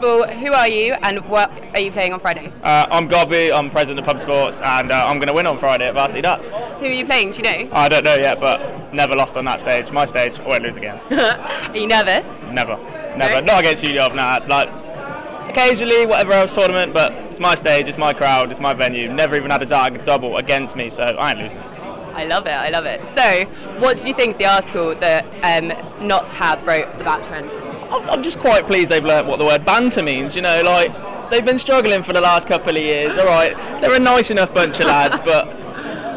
who are you and what are you playing on Friday? Uh, I'm Gobby, I'm president of Pub Sports, and uh, I'm going to win on Friday at Varsity Darts. Who are you playing? Do you know? I don't know yet, but never lost on that stage. My stage, I won't lose again. are you nervous? Never. Never. No? Not against you, Yov, nah. Like, occasionally, whatever else tournament, but it's my stage, it's my crowd, it's my venue. Never even had a dart double against me, so I ain't losing. I love it. I love it. So, what did you think of the article that um, Notts Tab wrote about Trent? I'm just quite pleased they've learnt what the word banter means. You know, like they've been struggling for the last couple of years. All right, they're a nice enough bunch of lads, but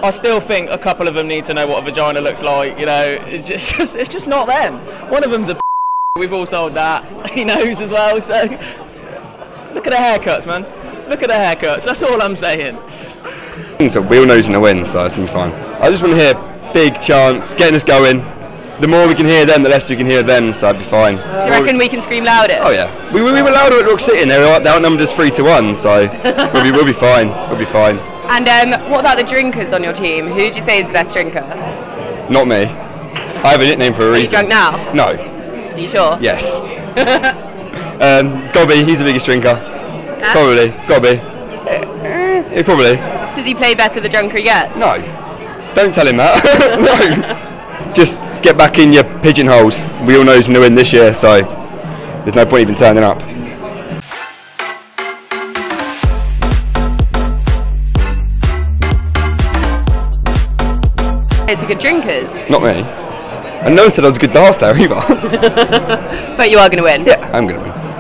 I still think a couple of them need to know what a vagina looks like. You know, it's just it's just not them. One of them's a. We've all sold that. He knows as well. So look at the haircuts, man. Look at the haircuts. That's all I'm saying. So we all know who's to win, so it's to be fine. I just want to hear big chance, getting us going. The more we can hear them, the less we can hear them, so I'd be fine. Do you reckon we can scream louder? Oh yeah, we, we, we were louder at Rock City, and they were they outnumbered us three to one, so we'll be we'll be fine. We'll be fine. And um, what about the drinkers on your team? Who would you say is the best drinker? Not me. I have a nickname for a Are you reason. drunk now? No. Are you sure? Yes. um, Gobby, he's the biggest drinker. Huh? Probably. Gobby. Eh, eh, probably. Does he play better the drunker he gets? No. Don't tell him that. no. Just get back in your pigeonholes. We all know who's going to win this year, so there's no point even turning up. It's a good drinkers. Not me. And no one said I was a good dance player either. But you are going to win. yeah, I'm going to win.